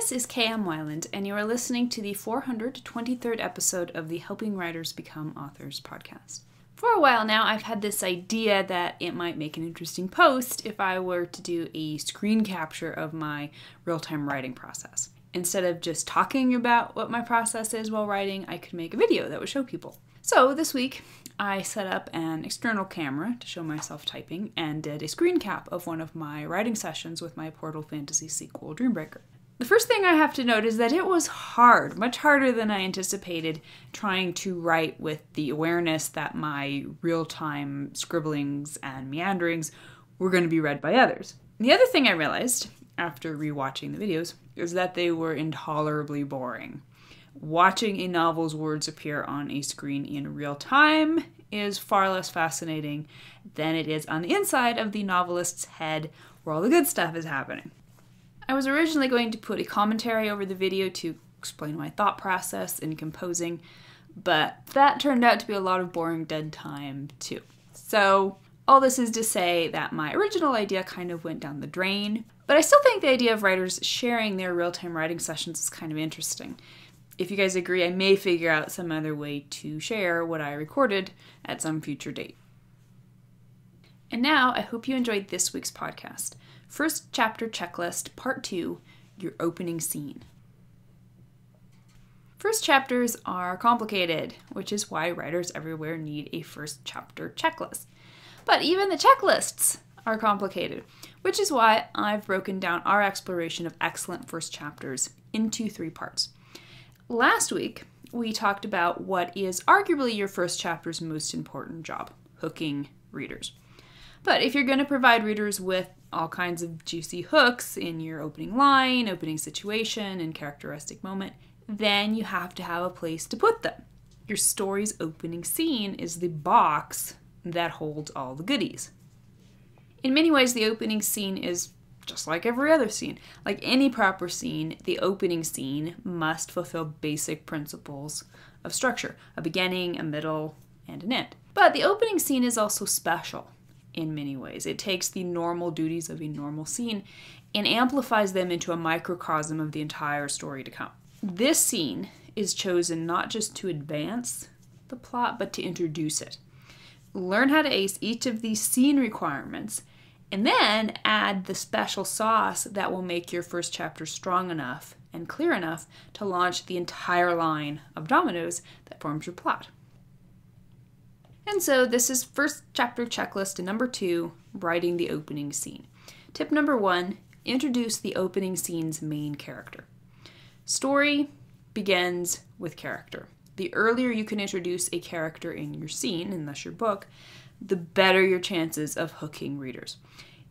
This is KM Weiland, and you are listening to the 423rd episode of the Helping Writers Become Authors podcast. For a while now, I've had this idea that it might make an interesting post if I were to do a screen capture of my real time writing process. Instead of just talking about what my process is while writing, I could make a video that would show people. So this week, I set up an external camera to show myself typing and did a screen cap of one of my writing sessions with my Portal Fantasy sequel, Dreambreaker. The first thing I have to note is that it was hard, much harder than I anticipated, trying to write with the awareness that my real time scribblings and meanderings were going to be read by others. The other thing I realized after rewatching the videos is that they were intolerably boring. Watching a novel's words appear on a screen in real time is far less fascinating than it is on the inside of the novelist's head where all the good stuff is happening. I was originally going to put a commentary over the video to explain my thought process in composing, but that turned out to be a lot of boring dead time too. So, all this is to say that my original idea kind of went down the drain, but I still think the idea of writers sharing their real time writing sessions is kind of interesting. If you guys agree, I may figure out some other way to share what I recorded at some future date. And now, I hope you enjoyed this week's podcast. First chapter checklist, part two your opening scene. First chapters are complicated, which is why writers everywhere need a first chapter checklist. But even the checklists are complicated, which is why I've broken down our exploration of excellent first chapters into three parts. Last week, we talked about what is arguably your first chapter's most important job hooking readers. But if you're going to provide readers with all kinds of juicy hooks in your opening line, opening situation, and characteristic moment, then you have to have a place to put them. Your story's opening scene is the box that holds all the goodies. In many ways, the opening scene is just like every other scene. Like any proper scene, the opening scene must fulfill basic principles of structure a beginning, a middle, and an end. But the opening scene is also special in many ways. It takes the normal duties of a normal scene and amplifies them into a microcosm of the entire story to come. This scene is chosen not just to advance the plot, but to introduce it. Learn how to ace each of these scene requirements, and then add the special sauce that will make your first chapter strong enough and clear enough to launch the entire line of dominoes that forms your plot. And so this is first chapter checklist number two, writing the opening scene. Tip number one, introduce the opening scene's main character. Story begins with character. The earlier you can introduce a character in your scene, and thus your book, the better your chances of hooking readers.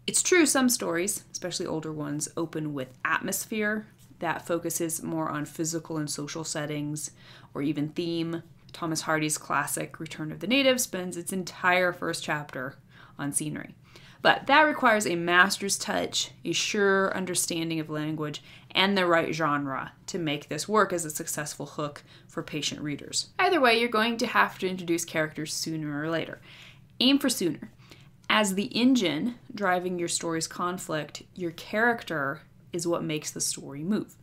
It's true some stories, especially older ones, open with atmosphere that focuses more on physical and social settings or even theme Thomas Hardy's classic Return of the Native spends its entire first chapter on scenery. But that requires a master's touch, a sure understanding of language, and the right genre to make this work as a successful hook for patient readers. Either way, you're going to have to introduce characters sooner or later. Aim for sooner. As the engine driving your story's conflict, your character is what makes the story move.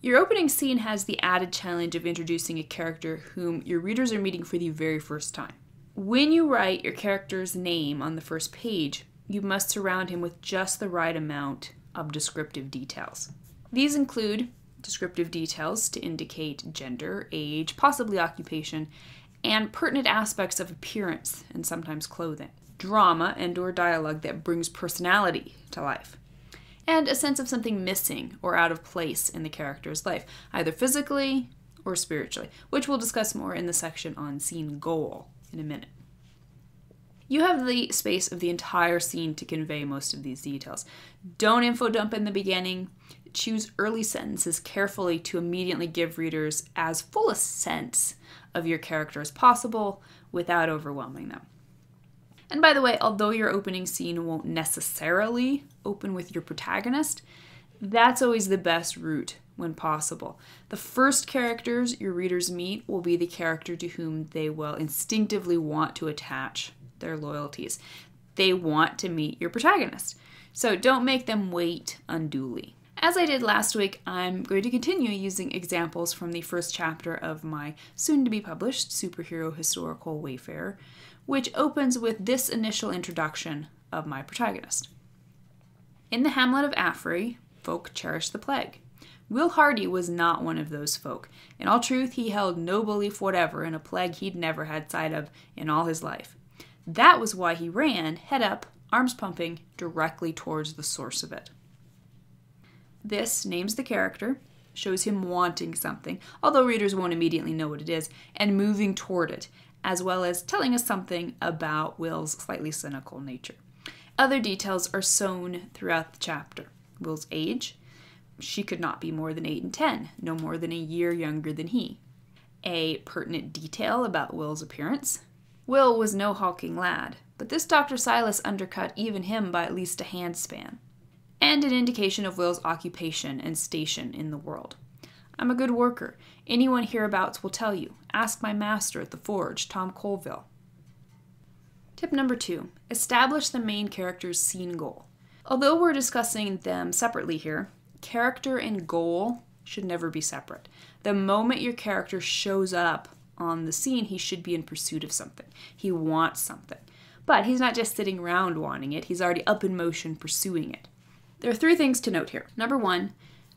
Your opening scene has the added challenge of introducing a character whom your readers are meeting for the very first time. When you write your character's name on the first page, you must surround him with just the right amount of descriptive details. These include descriptive details to indicate gender, age, possibly occupation, and pertinent aspects of appearance and sometimes clothing. Drama and or dialogue that brings personality to life and a sense of something missing or out of place in the character's life, either physically or spiritually, which we'll discuss more in the section on scene goal in a minute. You have the space of the entire scene to convey most of these details. Don't info dump in the beginning. Choose early sentences carefully to immediately give readers as full a sense of your character as possible without overwhelming them. And by the way, although your opening scene won't necessarily open with your protagonist, that's always the best route when possible. The first characters your readers meet will be the character to whom they will instinctively want to attach their loyalties. They want to meet your protagonist. So don't make them wait unduly. As I did last week, I'm going to continue using examples from the first chapter of my soon to be published superhero historical Wayfarer, which opens with this initial introduction of my protagonist. In the hamlet of Affrey, folk cherish the plague. Will Hardy was not one of those folk. In all truth, he held no belief whatever in a plague he'd never had sight of in all his life. That was why he ran, head up, arms pumping, directly towards the source of it. This names the character, shows him wanting something, although readers won't immediately know what it is, and moving toward it, as well as telling us something about Will's slightly cynical nature. Other details are sown throughout the chapter. Will's age, she could not be more than 8 and 10, no more than a year younger than he. A pertinent detail about Will's appearance. Will was no hulking lad, but this Dr. Silas undercut even him by at least a handspan. And an indication of Will's occupation and station in the world. I'm a good worker. Anyone hereabouts will tell you. Ask my master at the forge, Tom Colville. Tip number two establish the main character's scene goal. Although we're discussing them separately here, character and goal should never be separate. The moment your character shows up on the scene, he should be in pursuit of something. He wants something. But he's not just sitting around wanting it, he's already up in motion pursuing it. There are three things to note here. Number one,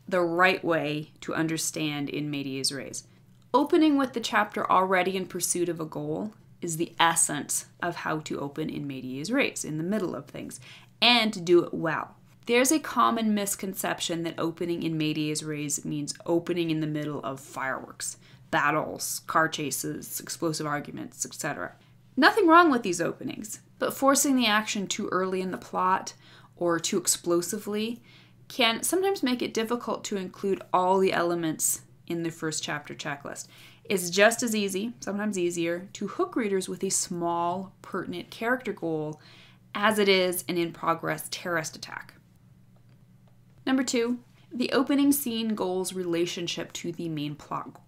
the right way to understand in Medias Res. Opening with the chapter already in pursuit of a goal is the essence of how to open in Medias Res, in the middle of things, and to do it well. There's a common misconception that opening in Medias Res means opening in the middle of fireworks, battles, car chases, explosive arguments, etc. Nothing wrong with these openings, but forcing the action too early in the plot or too explosively can sometimes make it difficult to include all the elements in the first chapter checklist. It's just as easy, sometimes easier, to hook readers with a small, pertinent character goal as it is an in progress terrorist attack. Number two, the opening scene goal's relationship to the main plot goal.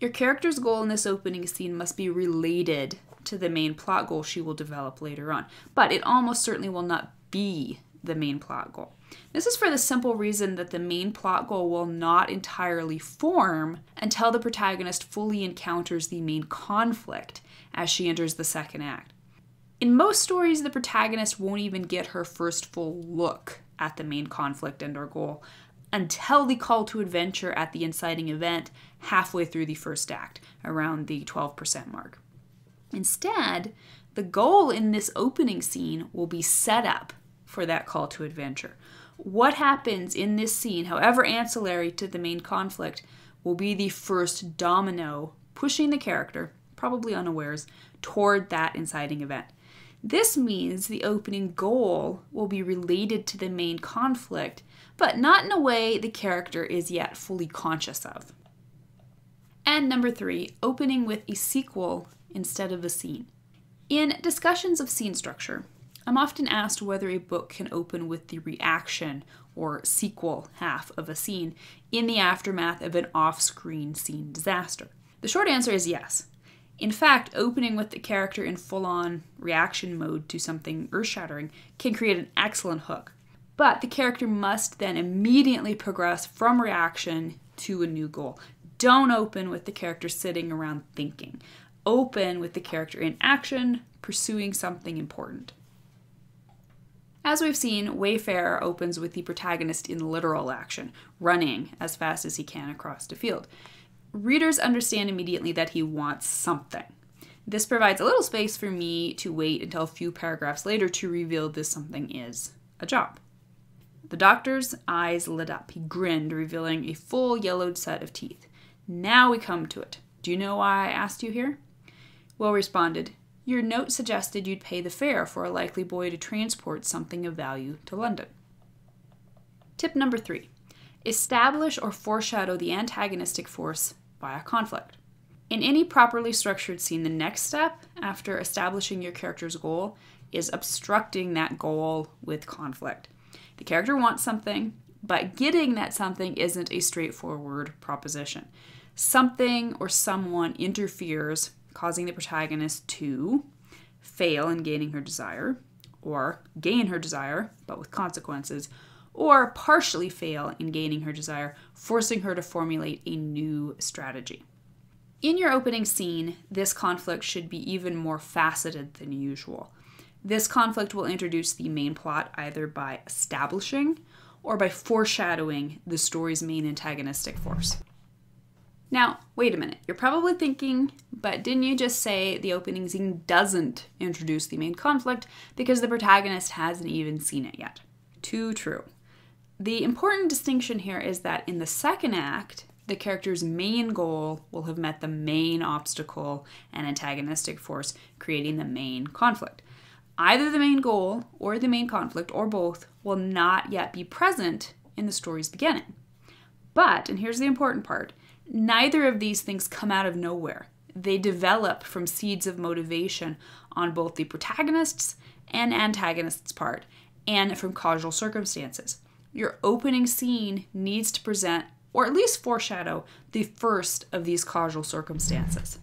Your character's goal in this opening scene must be related to the main plot goal she will develop later on, but it almost certainly will not be the main plot goal. This is for the simple reason that the main plot goal will not entirely form until the protagonist fully encounters the main conflict as she enters the second act. In most stories, the protagonist won't even get her first full look at the main conflict and our goal until the call to adventure at the inciting event halfway through the first act, around the 12% mark. Instead, the goal in this opening scene will be set up for that call to adventure. What happens in this scene, however ancillary to the main conflict, will be the first domino pushing the character, probably unawares, toward that inciting event. This means the opening goal will be related to the main conflict, but not in a way the character is yet fully conscious of. And number three, opening with a sequel instead of a scene. In discussions of scene structure, I'm often asked whether a book can open with the reaction or sequel half of a scene in the aftermath of an off screen scene disaster. The short answer is yes. In fact, opening with the character in full on reaction mode to something earth shattering can create an excellent hook. But the character must then immediately progress from reaction to a new goal. Don't open with the character sitting around thinking. Open with the character in action, pursuing something important. As we've seen, Wayfarer opens with the protagonist in literal action, running as fast as he can across the field readers understand immediately that he wants something. This provides a little space for me to wait until a few paragraphs later to reveal this something is a job. The doctor's eyes lit up. He grinned, revealing a full yellowed set of teeth. Now we come to it. Do you know why I asked you here? Will responded, Your note suggested you'd pay the fare for a likely boy to transport something of value to London. Tip number three establish or foreshadow the antagonistic force via conflict. In any properly structured scene, the next step after establishing your character's goal is obstructing that goal with conflict. The character wants something, but getting that something isn't a straightforward proposition. Something or someone interferes, causing the protagonist to fail in gaining her desire, or gain her desire, but with consequences, or partially fail in gaining her desire, forcing her to formulate a new strategy. In your opening scene, this conflict should be even more faceted than usual. This conflict will introduce the main plot either by establishing or by foreshadowing the story's main antagonistic force. Now, wait a minute. You're probably thinking, but didn't you just say the opening scene doesn't introduce the main conflict because the protagonist hasn't even seen it yet? Too true. The important distinction here is that in the second act, the character's main goal will have met the main obstacle and antagonistic force, creating the main conflict. Either the main goal or the main conflict, or both, will not yet be present in the story's beginning. But, and here's the important part neither of these things come out of nowhere. They develop from seeds of motivation on both the protagonist's and antagonist's part, and from causal circumstances. Your opening scene needs to present, or at least foreshadow, the first of these causal circumstances.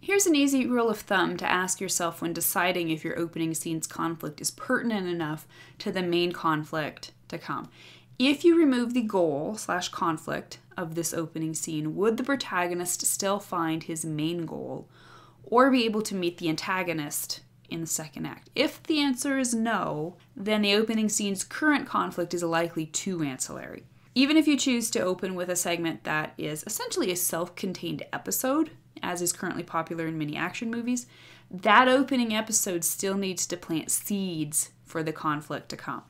Here's an easy rule of thumb to ask yourself when deciding if your opening scene's conflict is pertinent enough to the main conflict to come. If you remove the goal slash conflict of this opening scene, would the protagonist still find his main goal or be able to meet the antagonist in the second act? If the answer is no, then the opening scene's current conflict is likely too ancillary. Even if you choose to open with a segment that is essentially a self contained episode, as is currently popular in many action movies, that opening episode still needs to plant seeds for the conflict to come.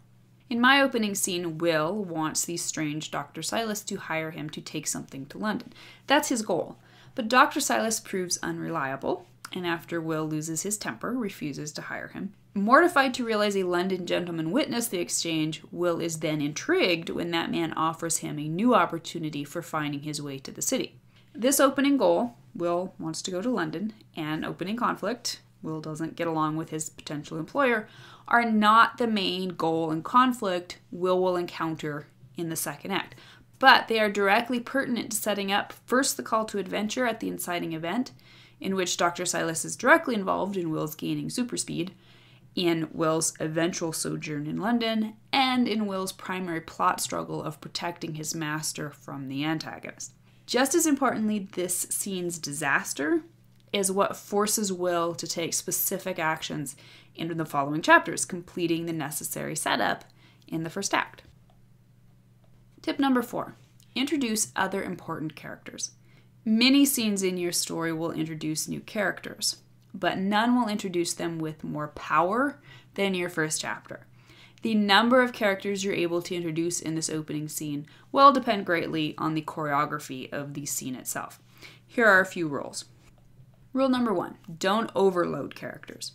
In my opening scene, Will wants the strange Dr. Silas to hire him to take something to London. That's his goal. But Dr. Silas proves unreliable, and after Will loses his temper, refuses to hire him. Mortified to realize a London gentleman witnessed the exchange, Will is then intrigued when that man offers him a new opportunity for finding his way to the city. This opening goal, Will wants to go to London, and opening conflict, Will doesn't get along with his potential employer, are not the main goal and conflict Will will encounter in the second act. But they are directly pertinent to setting up first the call to adventure at the inciting event, in which Dr. Silas is directly involved in Will's gaining super speed, in Will's eventual sojourn in London, and in Will's primary plot struggle of protecting his master from the antagonist. Just as importantly, this scene's disaster is what forces Will to take specific actions in the following chapters, completing the necessary setup in the first act. Tip number four introduce other important characters. Many scenes in your story will introduce new characters, but none will introduce them with more power than your first chapter. The number of characters you're able to introduce in this opening scene will depend greatly on the choreography of the scene itself. Here are a few rules. Rule number one don't overload characters.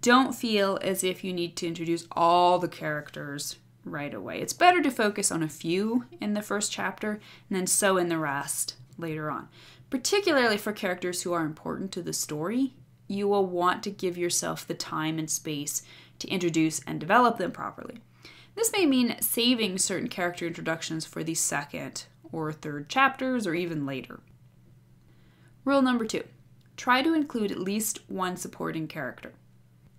Don't feel as if you need to introduce all the characters right away. It's better to focus on a few in the first chapter and then sew in the rest later on. Particularly for characters who are important to the story, you will want to give yourself the time and space to introduce and develop them properly. This may mean saving certain character introductions for the second or third chapters or even later. Rule number two try to include at least one supporting character.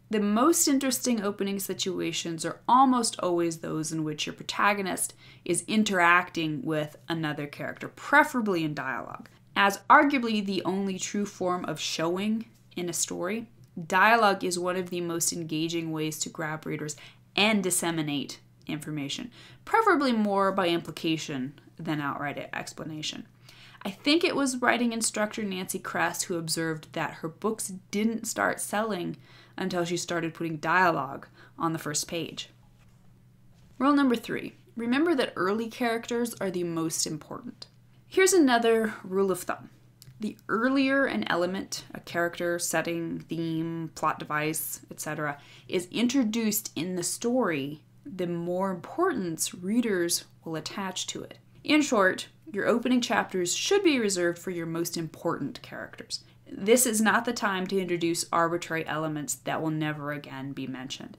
The most interesting opening situations are almost always those in which your protagonist is interacting with another character, preferably in dialogue. As arguably the only true form of showing in a story, dialogue is one of the most engaging ways to grab readers and disseminate information, preferably more by implication than outright explanation. I think it was writing instructor Nancy Kress who observed that her books didn't start selling until she started putting dialogue on the first page. Rule number three remember that early characters are the most important. Here's another rule of thumb the earlier an element, a character, setting, theme, plot device, etc., is introduced in the story, the more importance readers will attach to it. In short, your opening chapters should be reserved for your most important characters. This is not the time to introduce arbitrary elements that will never again be mentioned.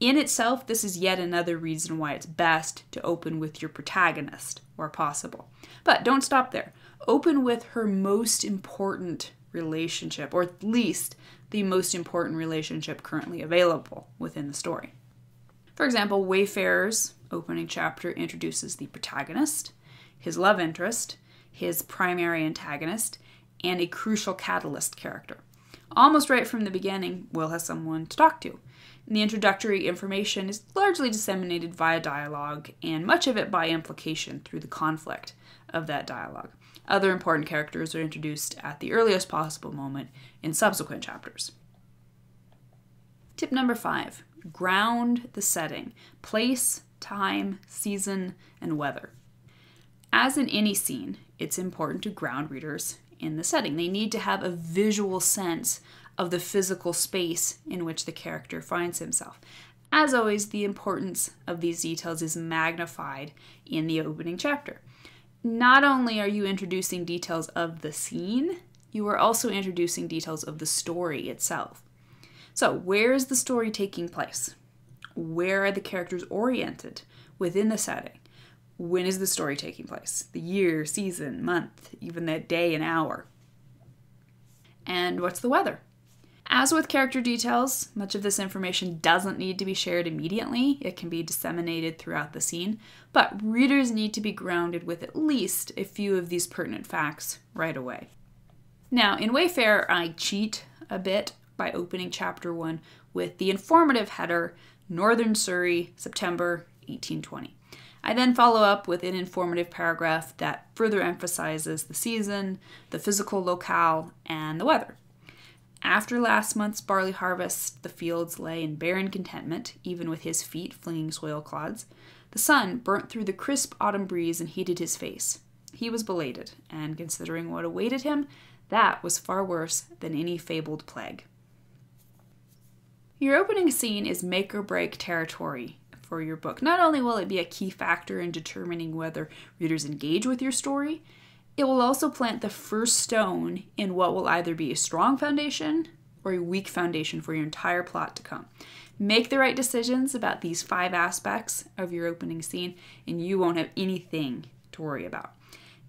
In itself, this is yet another reason why it's best to open with your protagonist, where possible. But don't stop there. Open with her most important relationship, or at least the most important relationship currently available within the story. For example, Wayfarer's opening chapter introduces the protagonist, his love interest, his primary antagonist, and a crucial catalyst character. Almost right from the beginning, Will has someone to talk to. And the introductory information is largely disseminated via dialogue, and much of it by implication through the conflict of that dialogue. Other important characters are introduced at the earliest possible moment in subsequent chapters. Tip number five ground the setting place, time, season, and weather. As in any scene, it's important to ground readers in the setting. They need to have a visual sense of the physical space in which the character finds himself. As always, the importance of these details is magnified in the opening chapter. Not only are you introducing details of the scene, you are also introducing details of the story itself. So, where is the story taking place? Where are the characters oriented within the setting? When is the story taking place? The year, season, month, even that day and hour. And what's the weather? As with character details, much of this information doesn't need to be shared immediately. It can be disseminated throughout the scene, but readers need to be grounded with at least a few of these pertinent facts right away. Now, in Wayfarer, I cheat a bit by opening chapter 1 with the informative header Northern Surrey, September 1820. I then follow up with an informative paragraph that further emphasizes the season, the physical locale, and the weather. After last month's barley harvest, the fields lay in barren contentment, even with his feet flinging soil clods. The sun burnt through the crisp autumn breeze and heated his face. He was belated, and considering what awaited him, that was far worse than any fabled plague. Your opening scene is make or break territory for your book. Not only will it be a key factor in determining whether readers engage with your story, it will also plant the first stone in what will either be a strong foundation or a weak foundation for your entire plot to come. Make the right decisions about these five aspects of your opening scene, and you won't have anything to worry about.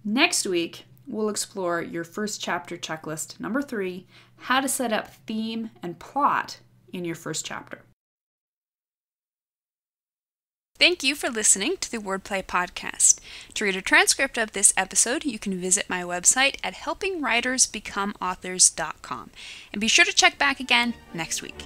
Next week, we'll explore your first chapter checklist number three how to set up theme and plot in your first chapter. Thank you for listening to the Wordplay Podcast. To read a transcript of this episode, you can visit my website at helpingwritersbecomeauthors.com. And be sure to check back again next week.